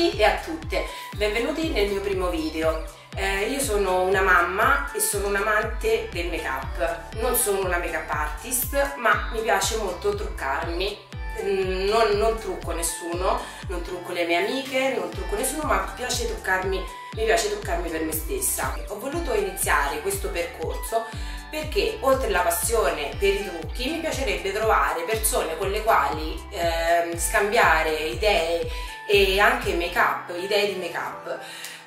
Tutti e a tutte, benvenuti nel mio primo video. Eh, io sono una mamma e sono un amante del make up. Non sono una make up artist, ma mi piace molto truccarmi. Mm, non, non, trucco nessuno, non trucco le mie amiche, non trucco nessuno, ma piace truccarmi, mi piace truccarmi per me stessa. Ho voluto iniziare questo percorso perché oltre alla passione per i trucchi mi piacerebbe trovare persone con le quali eh, scambiare idee e anche make up, idee di make up.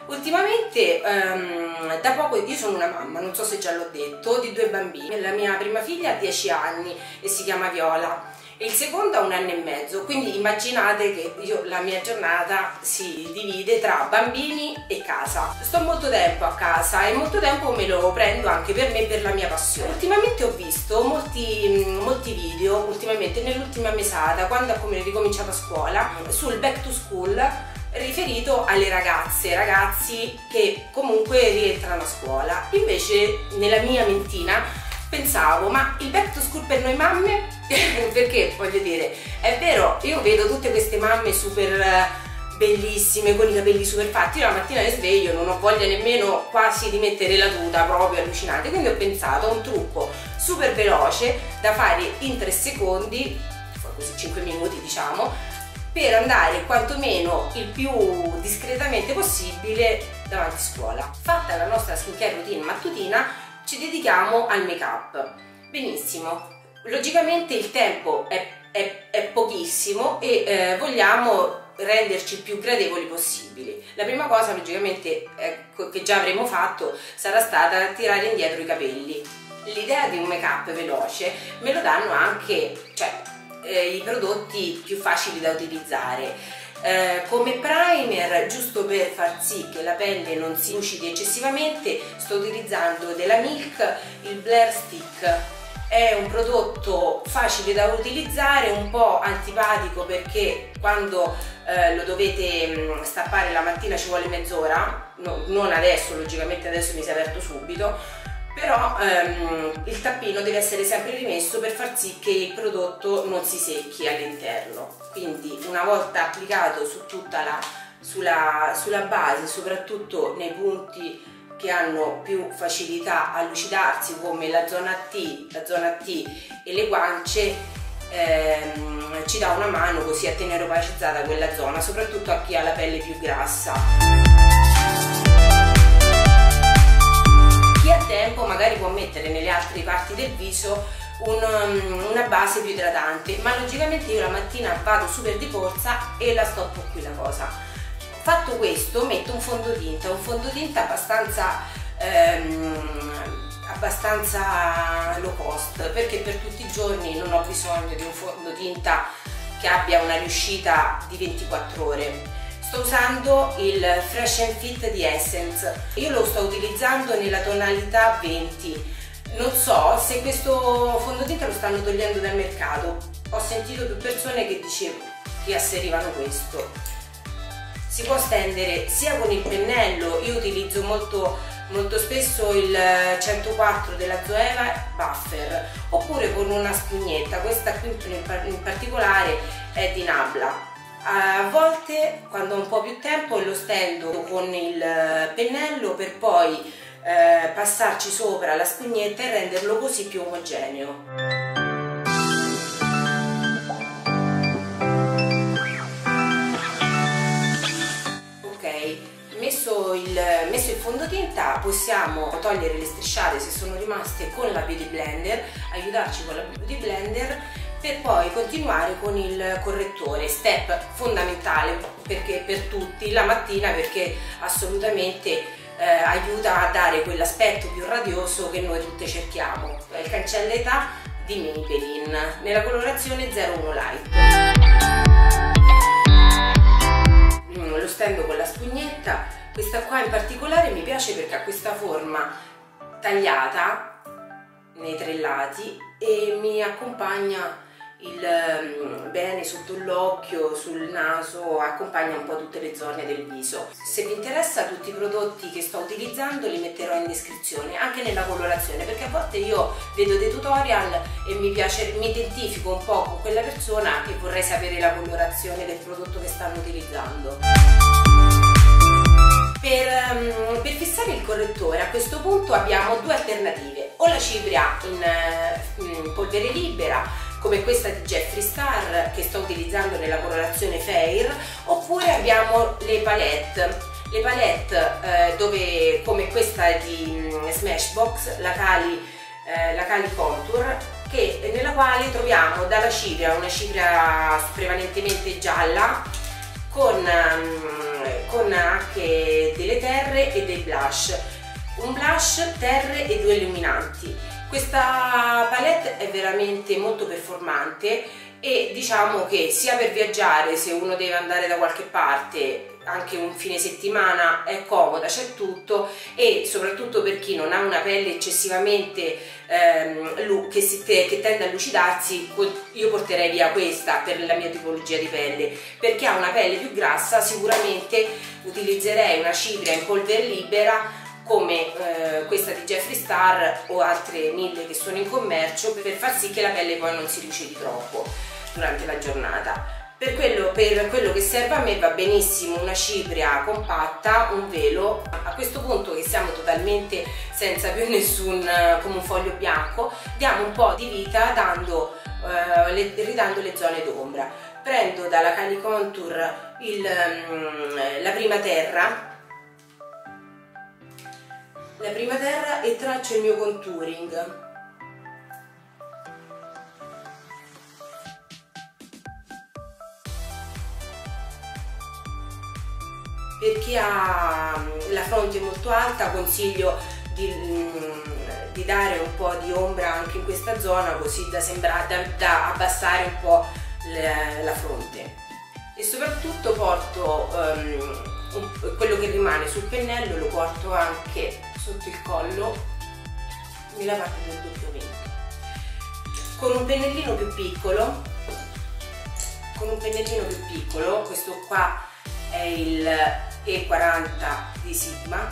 Ultimamente, um, da poco, io sono una mamma, non so se già l'ho detto, di due bambini. La mia prima figlia ha 10 anni e si chiama Viola il secondo ha un anno e mezzo, quindi immaginate che io, la mia giornata si divide tra bambini e casa. Sto molto tempo a casa e molto tempo me lo prendo anche per me e per la mia passione. Ultimamente ho visto molti, molti video, ultimamente nell'ultima mesata, quando ho ricominciato a scuola, sul back to school riferito alle ragazze, ragazzi che comunque rientrano a scuola. Invece nella mia mentina pensavo, ma il back to school per noi mamme? Perché voglio dire, è vero, io vedo tutte queste mamme super eh, bellissime con i capelli super fatti. Io la mattina mi sveglio non ho voglia nemmeno quasi di mettere la tuta proprio allucinante. Quindi ho pensato a un trucco super veloce da fare in 3 secondi così 5 minuti diciamo per andare quantomeno il più discretamente possibile davanti a scuola. Fatta la nostra skincare routine mattutina ci dedichiamo al make up. Benissimo, logicamente il tempo è, è, è pochissimo e eh, vogliamo renderci più gradevoli possibili. La prima cosa logicamente ecco, che già avremo fatto sarà stata tirare indietro i capelli. L'idea di un make up veloce me lo danno anche cioè, eh, i prodotti più facili da utilizzare eh, come primer giusto per far sì che la pelle non si lucidi eccessivamente sto utilizzando della Milk il Blair Stick. È un prodotto facile da utilizzare, un po' antipatico perché quando eh, lo dovete mm, stappare la mattina ci vuole mezz'ora, no, non adesso, logicamente adesso mi si è aperto subito, però ehm, il tappino deve essere sempre rimesso per far sì che il prodotto non si secchi all'interno. Quindi una volta applicato su tutta la, sulla, sulla base soprattutto nei punti che hanno più facilità a lucidarsi come la zona T, la zona T e le guance ehm, ci dà una mano così a tenere opacizzata quella zona soprattutto a chi ha la pelle più grassa tempo magari può mettere nelle altre parti del viso un, um, una base più idratante ma logicamente io la mattina vado super di corsa e la stoppo qui la cosa. Fatto questo metto un fondotinta un fondotinta abbastanza ehm, abbastanza low cost perché per tutti i giorni non ho bisogno di un fondotinta che abbia una riuscita di 24 ore sto usando il Fresh and Fit di Essence. Io lo sto utilizzando nella tonalità 20 non so se questo fondotinta lo stanno togliendo dal mercato. Ho sentito più persone che dicevano che asserivano questo. Si può stendere sia con il pennello io utilizzo molto molto spesso il 104 della Zoeva Buffer oppure con una spugnetta questa qui in particolare è di Nabla a volte quando ho un po' più tempo lo stendo con il pennello per poi eh, passarci sopra la spugnetta e renderlo così più omogeneo. Il, messo il fondotinta possiamo togliere le strisciate se sono rimaste con la Beauty Blender, aiutarci con la Beauty Blender per poi continuare con il correttore, step fondamentale perché per tutti la mattina perché assolutamente eh, aiuta a dare quell'aspetto più radioso che noi tutte cerchiamo. Il cancella età di Maybelline nella colorazione 01 Light. Mm, lo stendo con la spugnetta, questa qua in particolare mi piace perché ha questa forma tagliata nei tre lati e mi accompagna il um, bene sotto l'occhio, sul naso, accompagna un po' tutte le zone del viso. Se vi interessa tutti i prodotti che sto utilizzando li metterò in descrizione, anche nella colorazione, perché a volte io vedo dei tutorial e mi piace, mi identifico un po' con quella persona e vorrei sapere la colorazione del prodotto che stanno utilizzando. Per, um, per, fissare il correttore a questo punto abbiamo due alternative, o la cipria in, uh, in polvere libera come questa di Jeffree Star che sto utilizzando nella colorazione Fair oppure abbiamo le palette. Le palette eh, dove come questa di mm, Smashbox la Kali, eh, la Kali Contour che, nella quale troviamo dalla cipria una cipria prevalentemente gialla con, um, con anche delle terre e dei blush. Un blush, terre e due illuminanti questa palette è veramente molto performante e diciamo che sia per viaggiare se uno deve andare da qualche parte anche un fine settimana è comoda, c'è tutto e soprattutto per chi non ha una pelle eccessivamente ehm, che, si, che tende a lucidarsi io porterei via questa per la mia tipologia di pelle. Perché ha una pelle più grassa sicuramente utilizzerei una cipria in polvere libera come eh, questa di Jeffree Star o altre mille che sono in commercio per far sì che la pelle poi non si lucidi troppo durante la giornata. Per quello, per quello, che serve a me va benissimo una cipria compatta, un velo. A questo punto che siamo totalmente senza più nessun, come un foglio bianco, diamo un po' di vita dando, eh, le, ridando le zone d'ombra. Prendo dalla Cani Contour il, um, la prima terra la prima terra e traccio il mio contouring. Per chi ha la fronte molto alta consiglio di, mm, di, dare un po' di ombra anche in questa zona così da, sembrare, da, da abbassare un po' la, la, fronte. E soprattutto porto um, quello che rimane sul pennello lo porto anche sotto il collo nella parte del doppio mento con un pennellino più piccolo con un pennellino più piccolo questo qua è il E40 di Sigma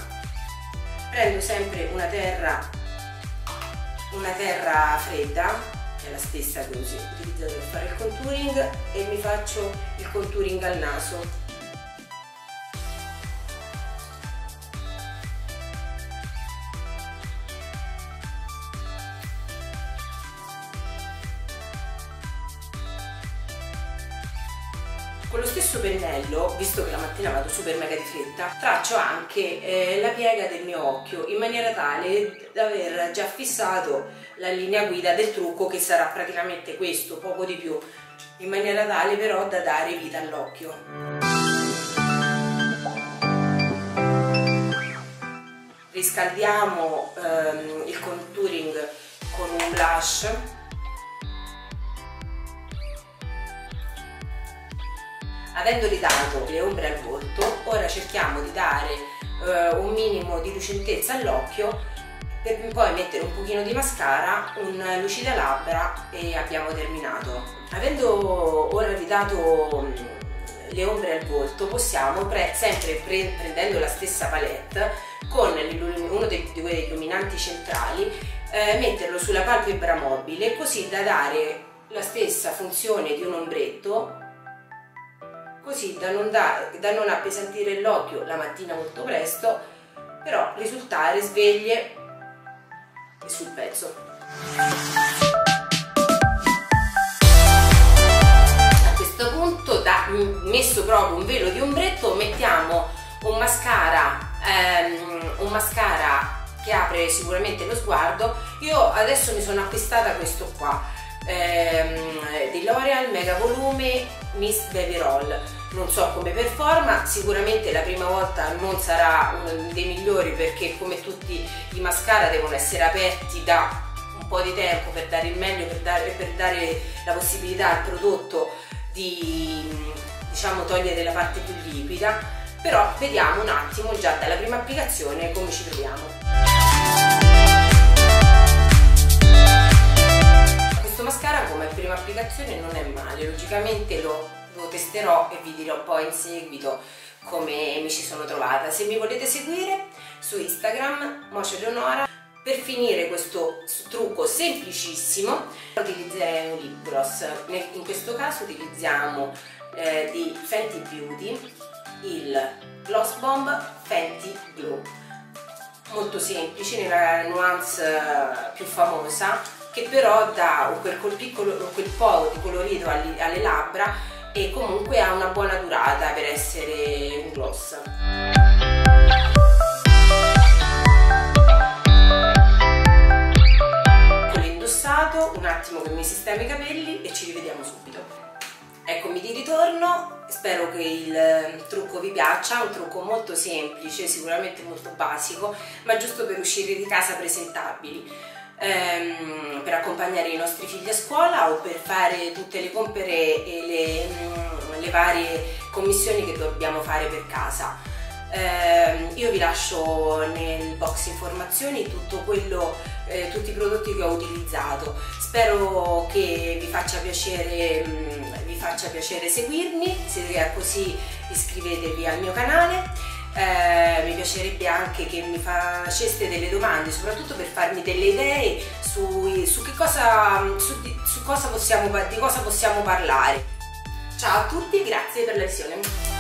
prendo sempre una terra una terra fredda che è la stessa che ho utilizzato per fare il contouring e mi faccio il contouring al naso pennello, visto che la mattina vado super mega di fretta, traccio anche eh, la piega del mio occhio in maniera tale da aver già fissato la linea guida del trucco che sarà praticamente questo, poco di più, in maniera tale però da dare vita all'occhio. Riscaldiamo ehm, il contouring con un blush avendoli dato le ombre al volto ora cerchiamo di dare eh, un minimo di lucentezza all'occhio per poi mettere un pochino di mascara, un lucida labbra e abbiamo terminato. Avendo ora ridato mm, le ombre al volto possiamo, pre sempre pre prendendo la stessa palette, con uno dei due illuminanti centrali, eh, metterlo sulla palpebra mobile così da dare la stessa funzione di un ombretto così da non, da, da non appesantire l'occhio la mattina molto presto, però risultare sveglie e sul pezzo. A questo punto, da, messo proprio un velo di ombretto, mettiamo un mascara, ehm, un mascara che apre sicuramente lo sguardo. Io adesso mi sono acquistata questo qua, ehm, di L'Oreal Mega Volume Miss Baby Roll non so come performa, sicuramente la prima volta non sarà uno dei migliori perché come tutti i mascara devono essere aperti da un po' di tempo per dare il meglio, per dare, per dare la possibilità al prodotto di diciamo togliere la parte più liquida, però vediamo un attimo già dalla prima applicazione come ci troviamo. Questo mascara come prima applicazione non è male, logicamente lo, lo testerò e vi dirò poi in seguito come mi ci sono trovata. Se mi volete seguire su Instagram, Moce Leonora, per finire questo trucco semplicissimo utilizzerei un lip gloss, in questo caso utilizziamo eh, di Fenty Beauty il Gloss Bomb Fenty Blue molto semplice nella nuance più famosa che però dà quel, piccolo, quel po' di colorito alle, labbra e comunque ha una buona durata per essere un gloss. L'ho indossato, un attimo che mi sistema i capelli e ci rivediamo subito. Eccomi di ritorno, spero che il ehm, trucco vi piaccia, un trucco molto semplice, sicuramente molto basico, ma giusto per uscire di casa presentabili, ehm, per accompagnare i nostri figli a scuola o per fare tutte le compere e le, mm, le varie commissioni che dobbiamo fare per casa. Eh, io vi lascio nel box informazioni quello, eh, tutti i prodotti che ho utilizzato. Spero che vi faccia piacere mh, mm, faccia piacere seguirmi, se così iscrivetevi al mio canale. Eh, mi piacerebbe anche che mi faceste delle domande, soprattutto per farmi delle idee su, su, cosa, su, su cosa possiamo, di cosa possiamo parlare. Ciao a tutti, grazie per la visione.